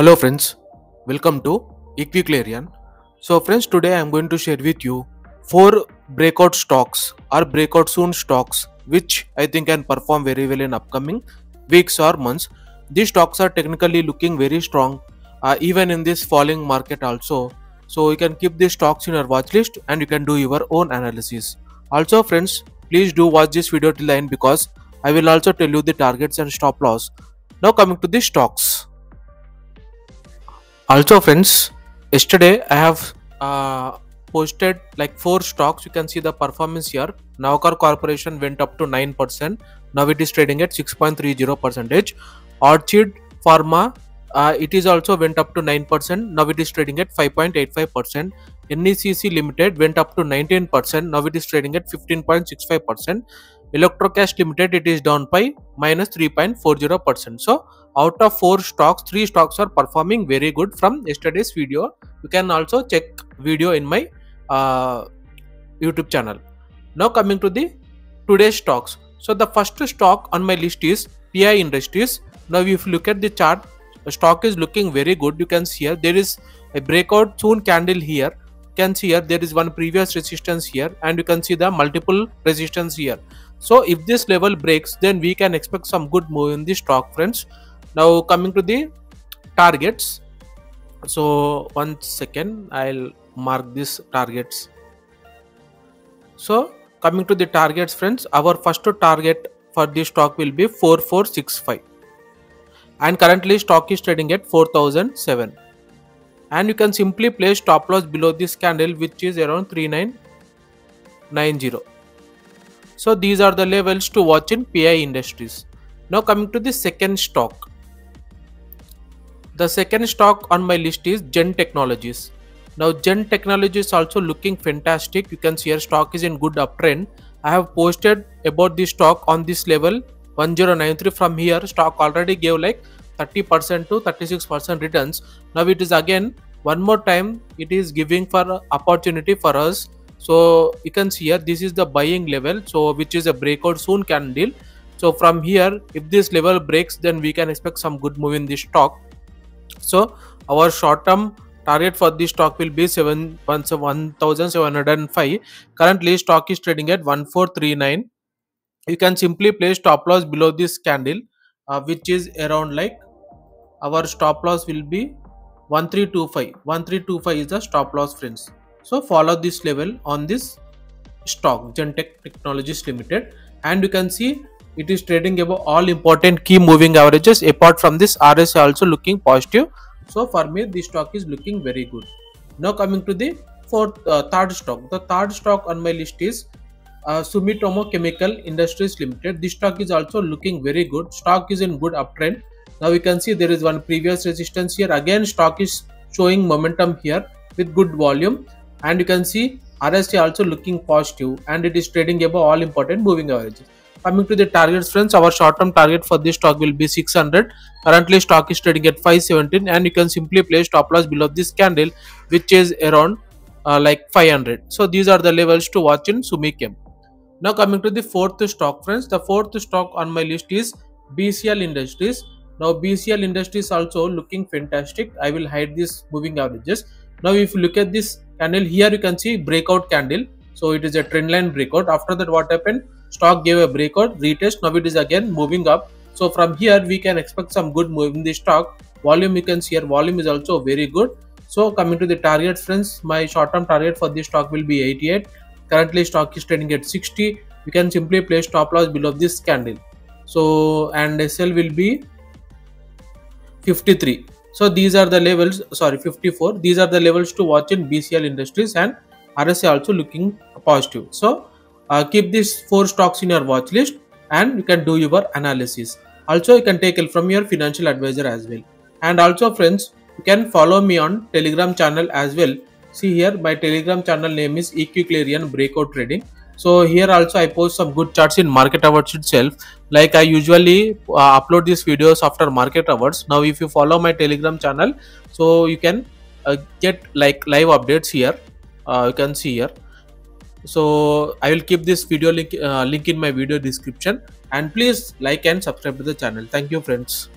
Hello friends, welcome to Equiclarion. So friends, today I am going to share with you four breakout stocks or breakout soon stocks which I think can perform very well in upcoming weeks or months. These stocks are technically looking very strong uh, even in this falling market also. So you can keep these stocks in your watch list and you can do your own analysis. Also friends, please do watch this video till the end because I will also tell you the targets and stop loss. Now coming to the stocks also friends yesterday i have uh, posted like four stocks. You can see the performance here. Navkar corporation went up to 9% now it is trading at 6.30 percentage. Orchid pharma uh, it is also went up to 9% now it is trading at 5.85% necc limited went up to 19% now it is trading at 15.65% electrocash limited it is down by minus 3.40% so out of four stocks three stocks are performing very good from yesterday's video. You can also check video in my uh, youtube channel. Now coming to the today's stocks. So the first stock on my list is pi industries. Now if you look at the chart the stock is looking very good. You can see here there is a breakout soon candle here. You can see here there is one previous resistance here and you can see the multiple resistance here. So if this level breaks then we can expect some good move in the stock friends now coming to the targets. So one second i'll mark these targets. So coming to the targets friends our first target for this stock will be 4465 and currently stock is trading at 4007 and you can simply place stop loss below this candle which is around 3990 so these are the levels to watch in pi industries. Now coming to the second stock the second stock on my list is Gen Technologies. Now Gen Technologies also looking fantastic. You can see our stock is in good uptrend. I have posted about this stock on this level 1093 from here stock already gave like 30% to 36% returns. Now it is again one more time it is giving for opportunity for us. So you can see here this is the buying level so which is a breakout soon candle. So from here if this level breaks then we can expect some good move in this stock so our short term target for this stock will be 7 1705 currently stock is trading at 1439 you can simply place stop loss below this candle uh, which is around like our stop loss will be 1325 1325 is the stop loss friends. So follow this level on this stock gentech technologies limited. And you can see it is trading above all important key moving averages. Apart from this RSI also looking positive. So for me this stock is looking very good. Now coming to the fourth uh, third stock. The third stock on my list is uh, Sumitomo Chemical Industries Limited. This stock is also looking very good. Stock is in good uptrend. Now we can see there is one previous resistance here. Again stock is showing momentum here with good volume. And you can see RSI also looking positive. And it is trading above all important moving averages coming to the targets friends our short term target for this stock will be 600 currently stock is trading at 517 and you can simply place stop loss below this candle which is around uh, like 500 so these are the levels to watch in sumichem now coming to the fourth stock friends the fourth stock on my list is bcl industries. Now bcl industries also looking fantastic. I will hide these moving averages. Now if you look at this candle here you can see breakout candle. So it is a trend line breakout. After that what happened stock gave a breakout retest now it is again moving up. So from here we can expect some good move in the stock. Volume you can see here volume is also very good. So coming to the target friends my short term target for this stock will be 88 currently stock is trading at 60 you can simply place stop loss below this candle. So and sell will be 53 so these are the levels sorry 54 these are the levels to watch in bcl industries and rsi also looking positive. So uh, keep these four stocks in your watch list and you can do your analysis. Also you can take help from your financial advisor as well. And also friends you can follow me on telegram channel as well. See here my telegram channel name is equiclarion breakout trading. So here also i post some good charts in market hours itself. Like i usually uh, upload these videos after market hours now if you follow my telegram channel so you can uh, get like live updates here. Uh, you can see here so i will keep this video link uh, link in my video description. And please like and subscribe to the channel. Thank you friends